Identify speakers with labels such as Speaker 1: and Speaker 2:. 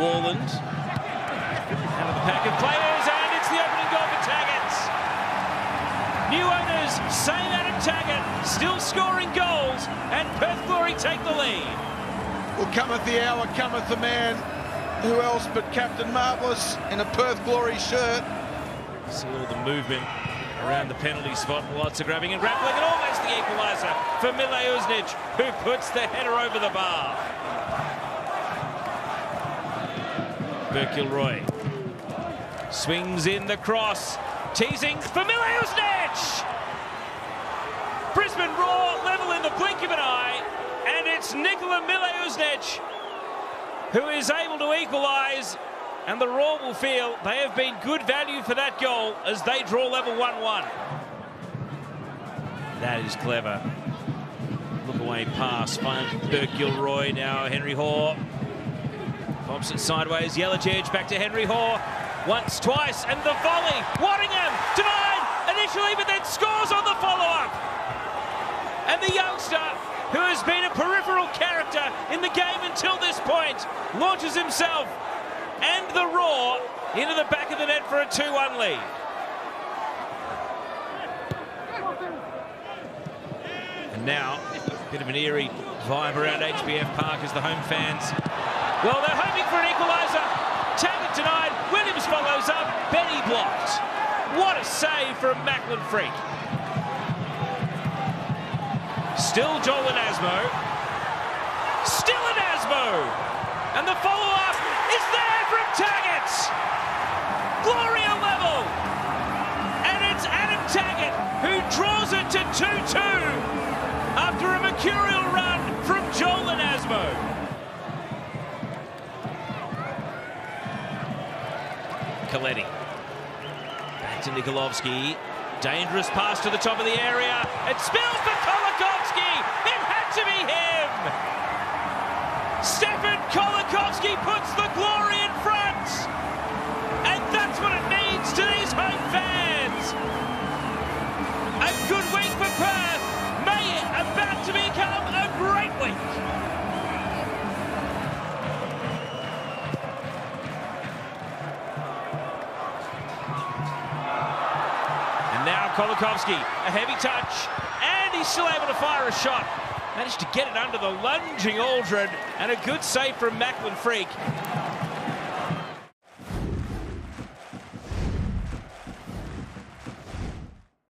Speaker 1: Warland. Out of the pack of players, and it's the opening goal for Taggart. New owners, same Adam Taggart, still scoring goals, and Perth Glory take the lead.
Speaker 2: Well, cometh the hour, cometh the man. Who else but Captain Marvellous in a Perth Glory shirt?
Speaker 1: See all the movement around the penalty spot. Lots of grabbing and grappling, and almost the equaliser for Mileusnic, who puts the header over the bar. Burke Gilroy swings in the cross, teasing for Mileusnic. Brisbane Roar level in the blink of an eye, and it's Nikola Mileusnic who is able to equalise and the Roar will feel they have been good value for that goal as they draw level 1-1. That is clever. Look away pass, finds Burke Gilroy, now Henry Hore. It sideways, Yellow-Edge back to Henry Hore. Once, twice, and the volley. Waddingham denied initially, but then scores on the follow-up. And the youngster, who has been a peripheral character in the game until this point, launches himself and the Roar into the back of the net for a 2-1 lead. And now, a bit of an eerie vibe around HBF Park as the home fans, well, they're hoping for an equaliser. Taggart denied, Williams follows up, Benny blocked. What a save from Macklin Freke. Still Joel Asmo. Still an Asmo. And the follow-up is there from Taggart. Gloria level. And it's Adam Taggart who draws it to 2-2 after a mercurial Coletti. Back to Nikolovsky. Dangerous pass to the top of the area. It spills for Colakovski. It had to be him. Stefan Colakovski puts the Colakovski, a heavy touch, and he's still able to fire a shot. Managed to get it under the lunging Aldred, and a good save from Macklin Freke.